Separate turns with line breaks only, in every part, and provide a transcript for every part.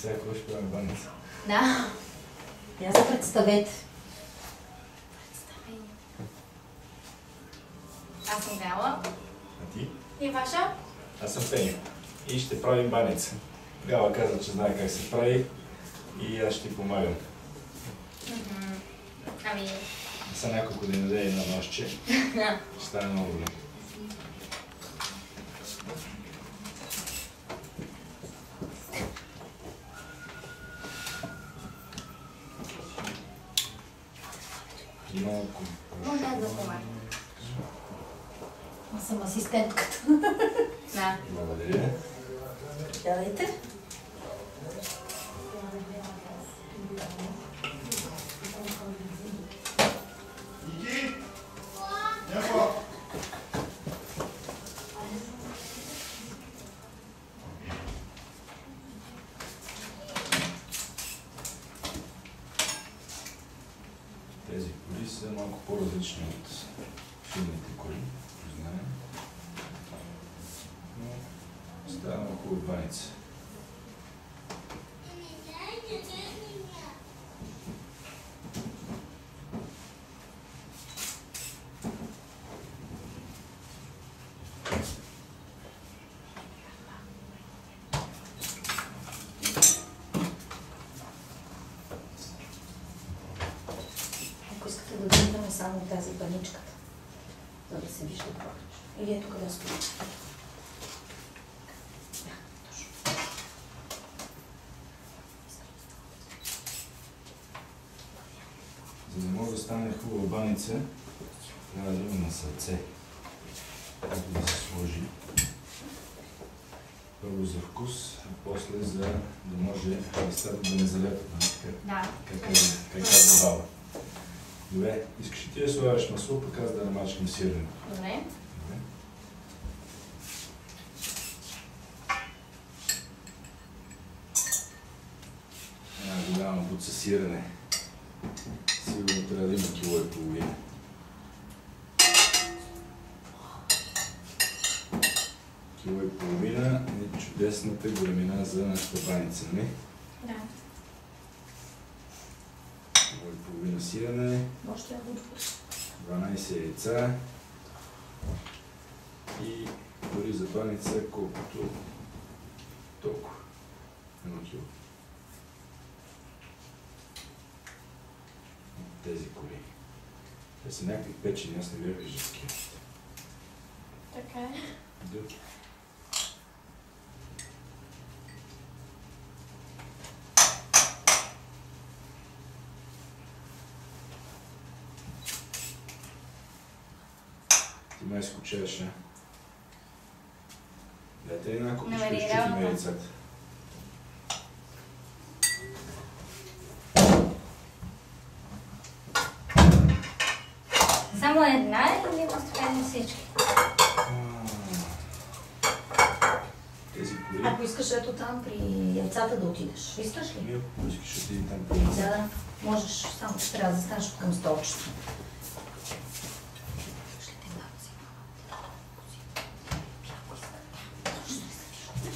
сега какво ще правим баница?
Да.
Я се представете.
Представени. Аз съм Гала.
А ти?
И ваша?
Аз съм Пеню. И ще правим баница. Гала каза, че знае как се прави и аз ще ти помагам.
Ами,
Са няколко дни даде едно нощче. Ще стане много добре. И малко.
може аз да помагам.
Аз съм асистентката.
Да.
Благодаря.
Давайте.
Тези коли са малко по-различни от филмите коли, признаем. Но става много хубава баница.
Ако искате да вдигнем само тази баничката, за да се вижда повече. Или ето къде стои. Да, точно.
За да може да стане хубава баница, трябва да има на сърце. Както да се сложи. Първо за вкус, а после за да може листата да не залепят. нали така?
Да.
Как е, как е баба. Добре, искаш ли ти да слагаш масло, пък аз да намачкам сиренето?
Добре.
Добре. Една голяма буца сирене. Сигурно трябва да има кило и половина. Кило и половина е чудесната големина за нашата баница, не?
Да.
Ягода.
12 яйца и дори за баница колкото толкова. Едно кило. Тези коли. Те са някакви печени, аз не бях виждал такива.
Така е.
Да. Скучаваш, а? Дайте една купичка, ще
работа.
яйцата.
Само една или строени всички?
Ако искаш ето там при яйцата да отидеш. Искаш ли?
Ако искаш да ти там
Да, да. Можеш, само че трябва да станеш към столчето.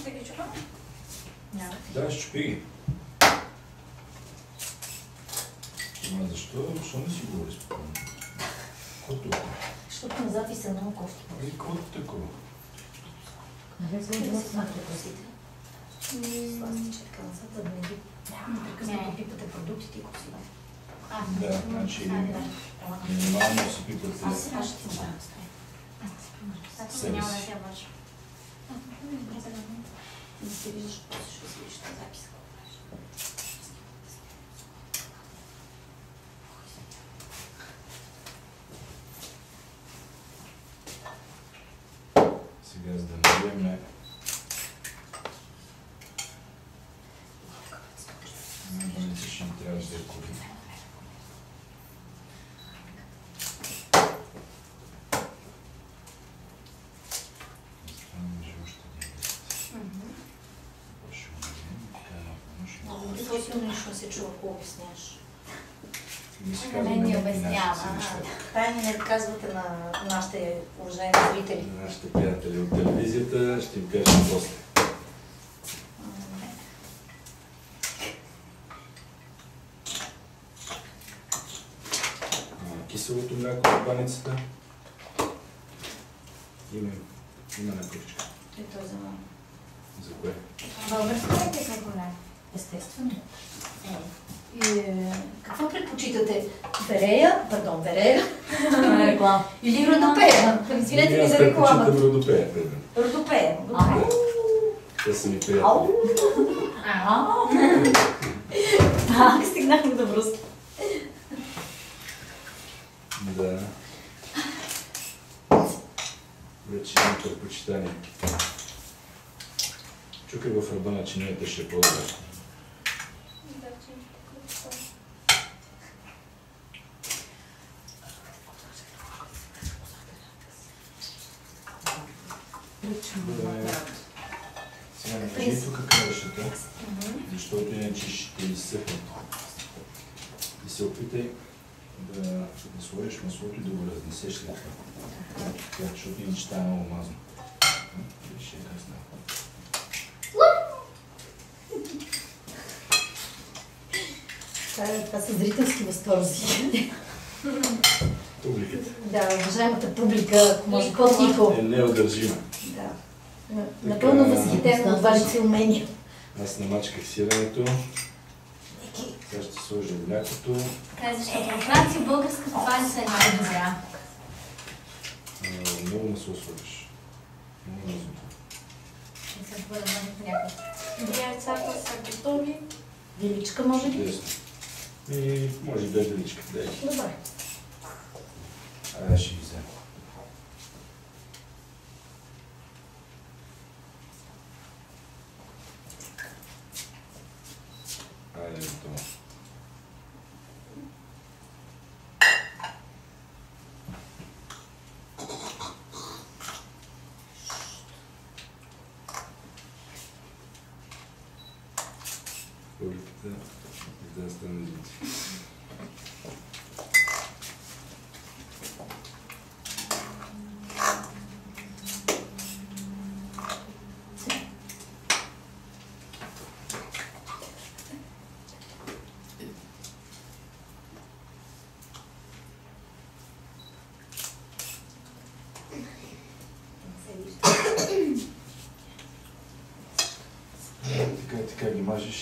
Да ги чукам? Да.
Да, ще чупи ги. Ама защо? Защо не си говори спокойно? Какво тук?
Защото на запис е много кофти.
Ей, какво такова?
Нали сме да смахте косите? Сластиче така назад, за да не ги непрекъснато
Не.
пипате продуктите и косите.
А,
Да, значи минимално си пипате.
Аз сега ще ти направя.
Така
Себе
няма да
си.
се обаче.
Да се виждаш, после се чува какво обясняваш.
На мен ни обяснява.
Тайни не казвате на нашите уважаеми зрители.
На нашите приятели от телевизията ще им кажем после. киселото мляко в баницата. Има, има кучка.
И е, то е
за За
кое? Българско е киселото мляко.
Естествено. Е. И, е, какво предпочитате? Верея, пардон, Верея
Реклама.
или Родопея? Извинете ми за рекламата.
Аз предпочитам родопея, примерно.
Родопея.
Те са ми приятели.
Ау! Пак стигнахме до връзки.
Да. Вече имам предпочитание. Чукай в ръба на чинията ще е по-добре. Добре. Сега не кажи тук кръвищата, защото иначе ще изсъхнат. И се опитай да, да сложиш маслото и да го разнесеш след това. Защото иначе става много мазно. Виж как става.
Това, са зрителски възторзи.
Публиката
Да, уважаемата публика, ако може по-тихо.
е неудържима.
Да. На- Напълно възхитена от вашите умения.
Аз намачках сирането. Сега ще сложа млякото.
Защото във Франция българската баница е най-добра.
А, Много масло слагаш. Много масло.
Не се бъде много някакво.
Две яйцата са готови.
Величка, може би?
Чудесно. И може без величка.
Добре.
Ще ги взема.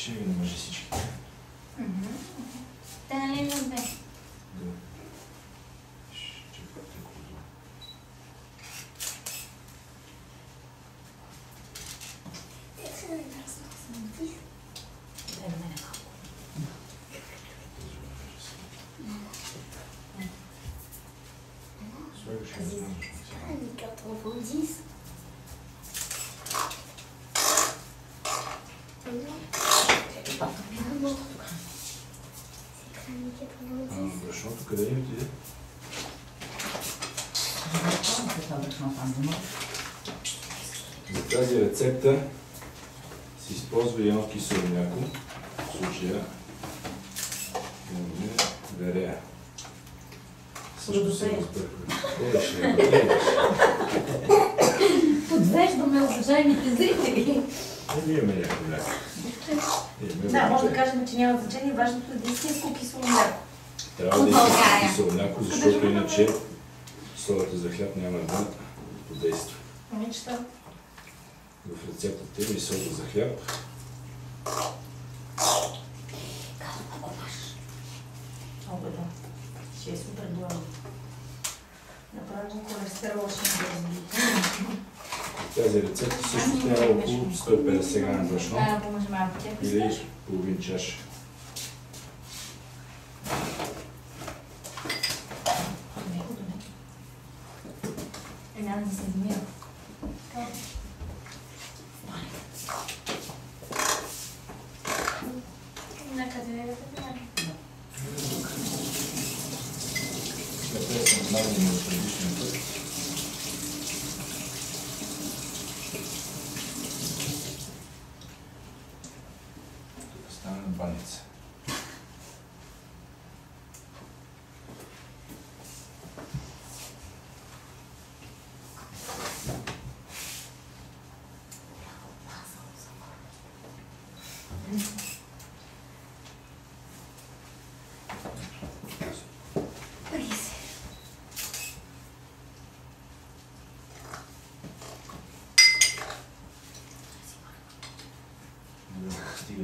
Je vais manger tu
peux. T'as un
réseau de? ça, c'est mon? Къде им отиде? За тази рецепта се използва и кисело мляко. В случая имаме верея. Също се разбърква. Е, е, е.
Подвеждаме уважаемите зрители.
Е, имаме някакво мляко. Имаме
Да, може да кажем, че няма значение. Важното е да е истинско кисело мляко.
Трябва да е кисело мляко, защото иначе солата за хляб няма да подейства.
Момичета,
В рецептата и сода за хляб.
много да. Ще е. Направо ми
Тази рецепта също трябва около 150 грама брашно или половин чаша.
Него до него.
Е, няма да се измира.
Някъде е да
След съм знамени от предишния път. Тук стана баница.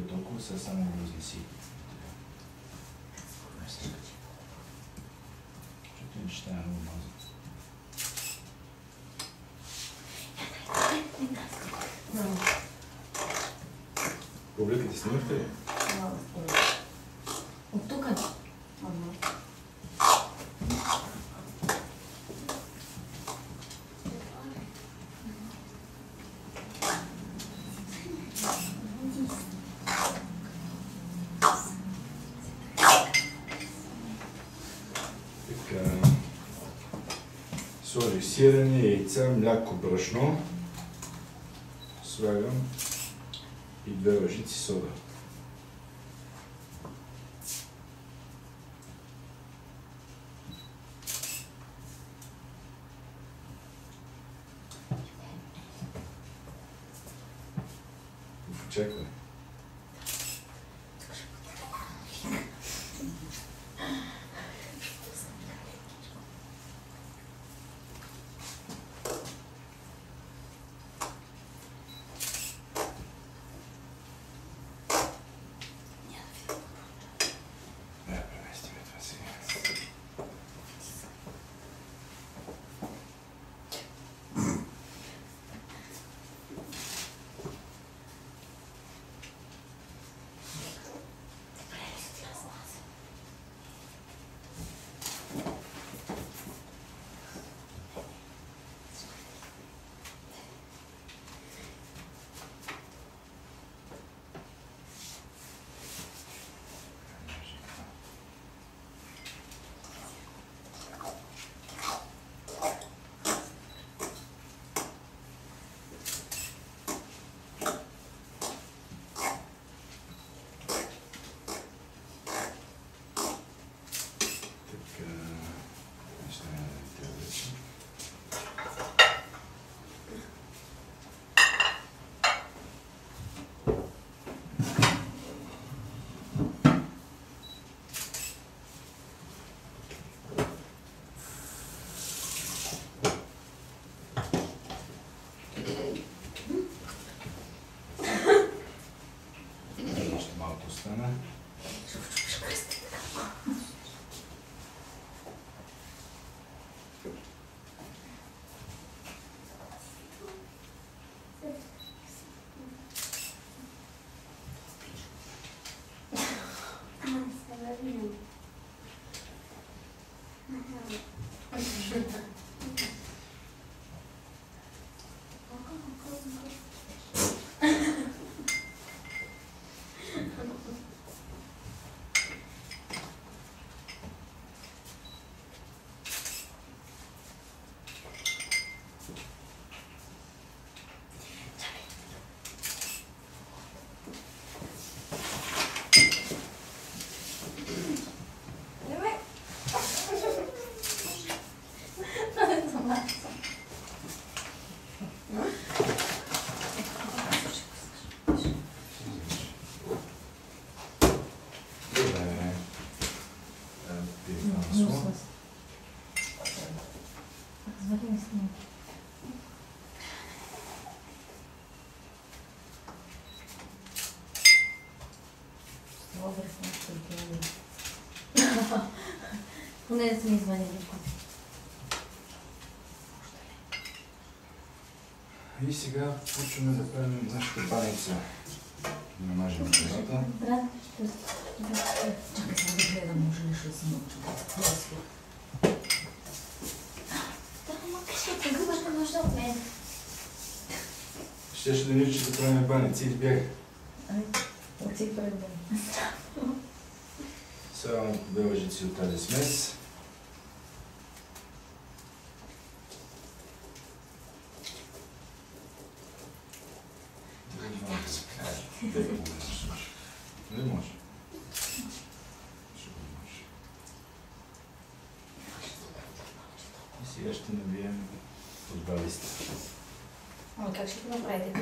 да стига толкова, сега само го разнеси. Защото иначе ще е много мазано. Публиката снимахте ли?
От тук.
Така. Сложих сирене, яйца, мляко, брашно. Слагам и две лъжици сода. Thank you. Добре,
съм ще Поне да сме извадили.
И сега почваме да правим нашата баница. Намажем крилата.
Брат, ще... Чакай сега да гледам, може нещо да си науча.
Да, ама кажи, ти имаш нужда от мен.
Щеше да ни учи да правим баници и бях.
Ай, отих пред мен.
Само две лъжици от тази смес. Не може. Сега ще набием от два листа.
Ама как ще го направите?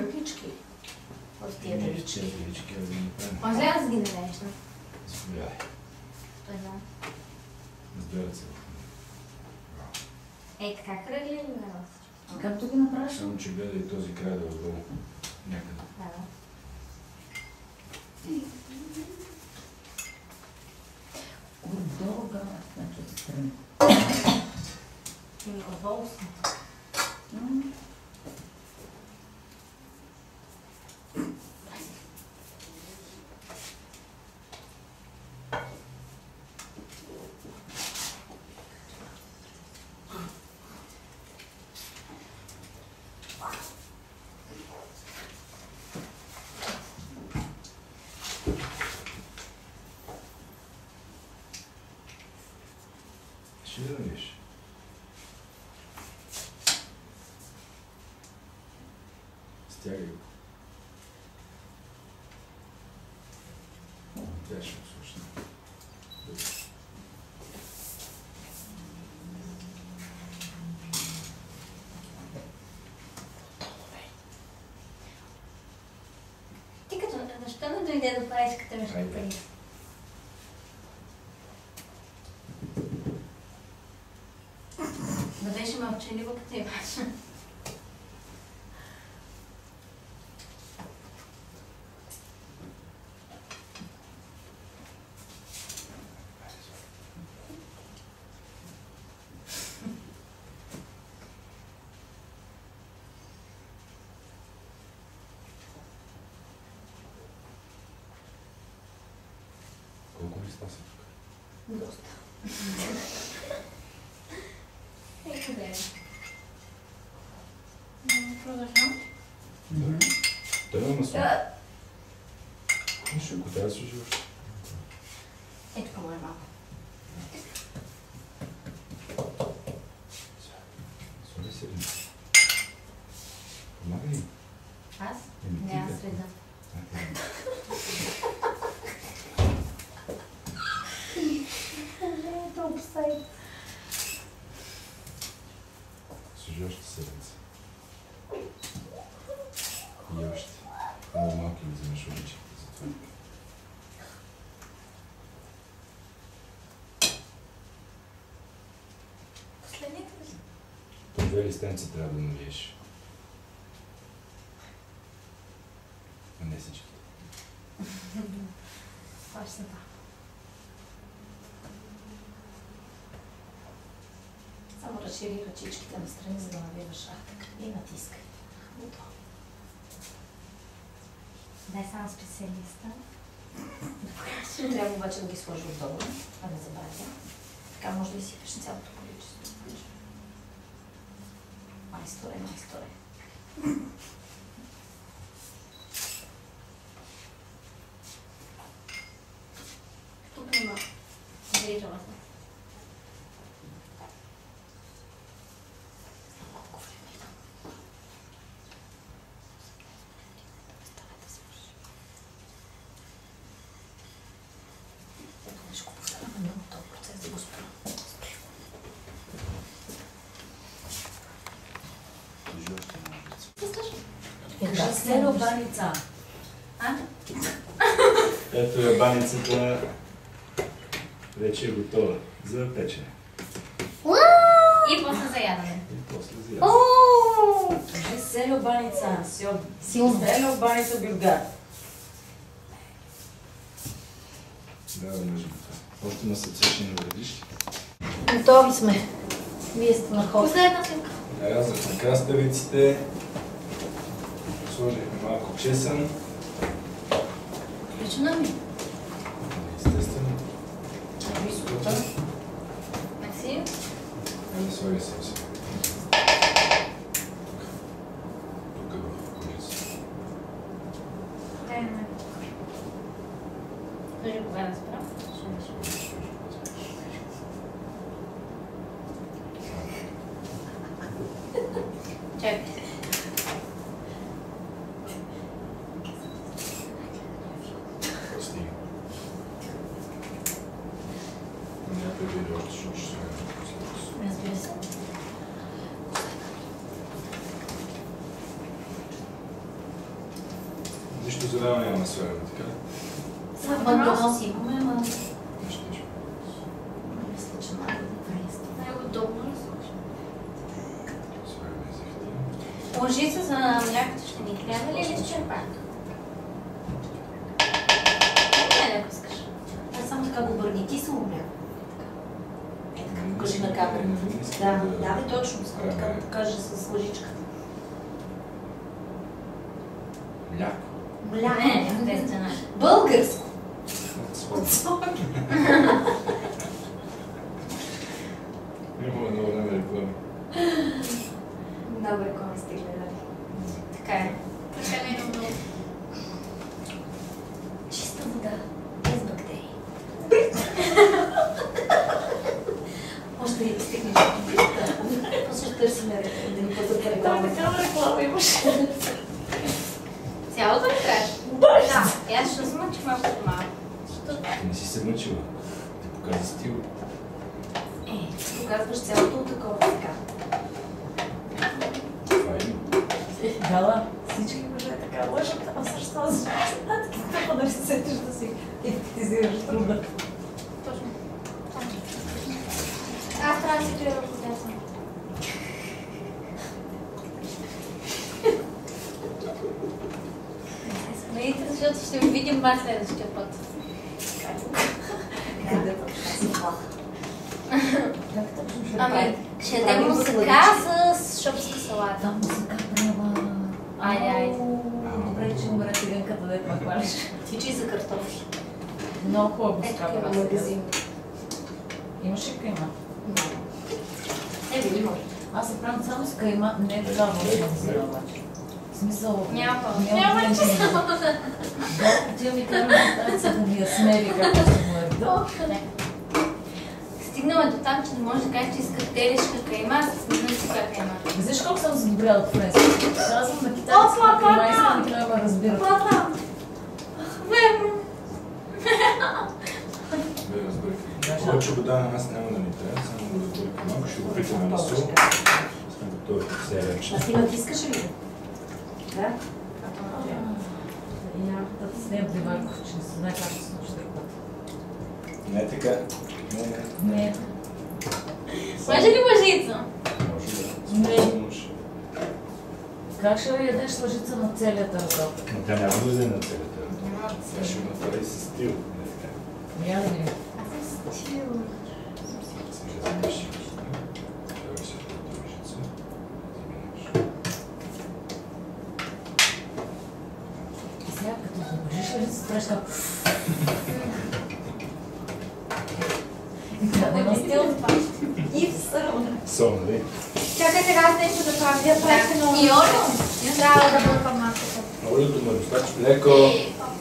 Ще да ги направим.
Може ли аз ги дадеш? на
Заповядай.
Едно.
Разбират се.
Е, така кръгли ли на вас?
Както ги направиш?
Само, че гледай този край да е отдолу. Някъде.
Да, да.
страни.
Ами, отдолу съм.
М.
Ще да видиш. Го. Тя ще го слушна. Добре.
Ти като защо не дойде между
Хайде.
пари? Да беше мълчаливо като Иваша.
Колко листа са тук?
Доста. Ей, къде е? М, Продължавам.
Мгм.
Той има масло.
А,
Нищо, ако трябва да служи още.
Ето какво е малко.
Сори се ли? Помагай ми.
Аз?
Еми, ти
Не, аз
бе.
следа.
А, ти.
Ето обсайд.
Служи още седмица. И още. Много малки ми вземеш обичите за това.
Последните ли?
По две листенца трябва да налиеш. А не всички.
Ще да.
Само разшири ръчичките на страни, за да навиваш шахтък. И натискай. Готово.
Дай само специалиста.
Трябва обаче да ги сложи отдолу, а не забравя. Така може да изсипеш цялото количество.
historia,
más historia. Село баница.
А?
Ето е баницата. Вече е готова за печене.
И после за ядене.
И после за
село баница. Село баница Бюргар.
Да, да това. Още на сърце ще не вредиш.
Готови сме. Вие сте на ход.
Последна снимка.
Нарязахме краставиците. Сложихме малко чесън.
Включена ми.
Естествено.
Високата.
Мерси.
Ами, слагай се сега. Тук. В кожица.
Кажи кога да спра. Чакай.
Стига. Някъде да отшиш сега.
Разбира се.
Нищо зелено няма да слагаме, така?
Само да носи имаме, ама
Нищо, нищо.
мисля, че малко да наистина.
Най-удобно ли слушам?
Слагаме зехтин.
Лъжица за млякото ще ни трябва ли или с черпак? Не, ако искаш.
Аз само така го бърни. Ти съм обля. Е така. покажи на камера.
Не искам
Да,
да-
давай точно, искам така да
правя
покажа с лъжичката.
Мляко.
Мляко.
Не, естествено.
Българско.
От соки. Има много време реклами.
Много реклами сте гледали.
Така е.
Прекалено много.
Чиста вода, без бактерии. Още и стигнеш. После ще търсим да ни пътат реклама.
Такава реклама имаш.
Цялото ли трябваш? Да. И аз ще смъчих малко по малко. Защото
Ти не си се мъчила. Ти показа стил.
Е, показваш цялото такова така.
Това е има.
Гала, всички мъже така лъжат, а също аз тъпо да се сетиш да си ефектизираш труда.
Точно. Аз трябва да гледам по деца.
смейте, защото ще ви видим вас следващия път.
Къде пък аз съм плаха. Как точно ще
Ами,
прави?
ще
прави
ядем
сладички.
мусака с шопска салата.
Там музика права.
Айде, айде.
Добре, че умре циганката да я хвалиш. Тичи за картофи.
Много хубаво
Ето има магазин.
Имаш ли кайма?
Бе, има.
Аз се правя само с кайма, не е така външна мисъл обаче. В смисъл...
Няма.
Няма Да, ти ми караме да ми я смели, както се му е вдох.
Стигнала до там, че не може да каже, че иска телешка кайма с мизнатика кайма.
Виж колко съм задобряла от френски. Казвам на китайски, кайма и той ме разбира.
Папа! Верно.
Бе, Повече вода на нас няма да ни трябва, само да разбъркай малко. Ще го опитаме на сол. Сме готови все вече.
А ти ме искаш ли? Да?
Да с нея приварко, че не се знае как се случи друг път.
Не така. Не, не.
Не,
Може ли мъжица?
Може да.
Не.
Според може.
как ще ядеш лъжица на целият търгов?
Но тя няма да взе на целата. Сега ще го направи с стил. Не така.
Я да видим.
Сега замеши. Трябва си да дължица. Заминеш.
И сега като забържиш лъжица, трябва така... Трябва да има стил.
И в сървна.
Сол, нали?
Чакай сега аз нещо да правя. Вие правите много.
И Оро.
Трябва да бъркам масата.
Олето му е достатъчно млеко.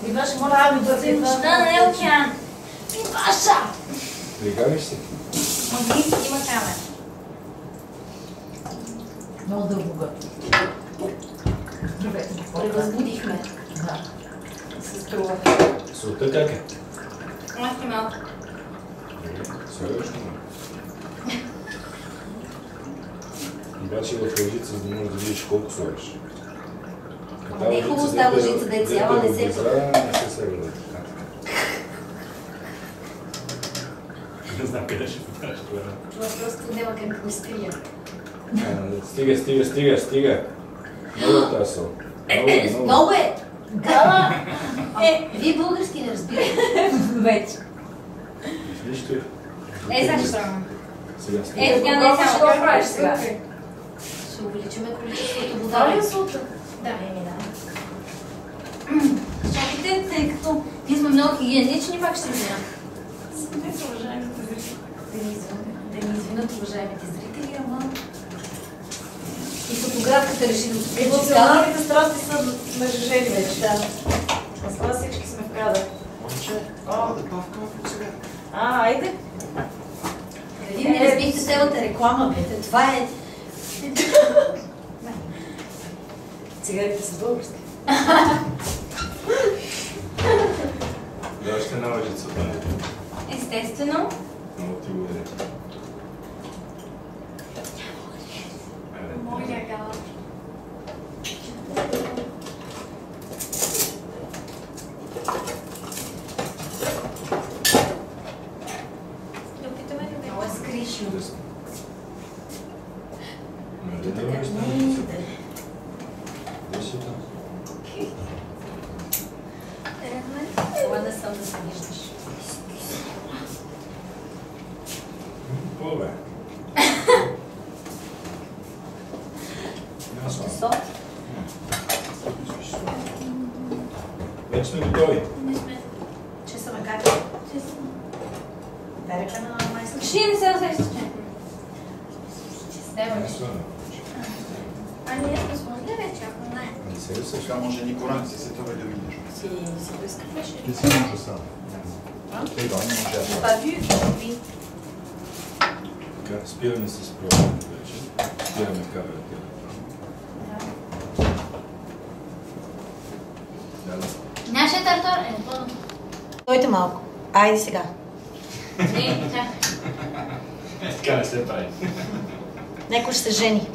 И беше, моля, ми бързи
Да, не е океан. И Паша!
Пригавиш се.
Маги има камера.
Много какво
Превъзбудихме.
Да.
Се струва.
Солта как е?
Още малко.
Му. Обаче в лъжица, за да можеш да видиш колко слагаш.
Ама не е хубаво с тази лъжица да е цяла, не се-
Не се да е така. Не знам къде ще покажеш това.
Това просто няма как да го.
А, Стига, стига, стига, стига. Много е тази сол. Много е, много.
Е!
Гала!
Е, вие български не разбирате.
Вече.
Нищо.
Е, сега ще.
Сега стига.
Е, тя не е само.
Какво правиш сега?
Ще увеличиме количеството
Това ли
вода.
е?
Да, еми да.
Чакайте, тъй като ние сме много хигиенични, пак ще взема.
Не са уважаемите зрители. Да ни извинят, уважаемите зрители, ама... И фотографката реши да се
Емоционалните страсти са нажежени вече.
Да.
А с това всички сме в кадър.
Сега.
А, айде.
Преди не разбихте цялата реклама, бе. Това е... Цигарите са български.
Да, още една лъжица.
Естествено.
Много ти благодаря. Айде.
Моя гала. Да опитаме ли да
Много е скришно.
Чудесно. Нали
Така,
да виж
не,
там?
да.
Виж си там.
Това не съм да се виждаш.
По-бе. Вече сме готови.
Не сме.
Че са макар.
Че сме.
Дай ръка на майска.
Кажи, не се усещаш.
Давай.
А ние сме сложили вече, ако не.
Не се ли
Сега може Никола не си се това да видиш.
Си, си го изкъпваш.
Ти си може сам. Е, да, не може
J'ai
да.
pas vu, oui.
Така, спираме с пробването вече. Спираме камерата. Да, да.
Нашия тартор е пълно.
Стойте малко. Айде сега.
Не, чакай.
Така не се прави.
Некой ще се жени.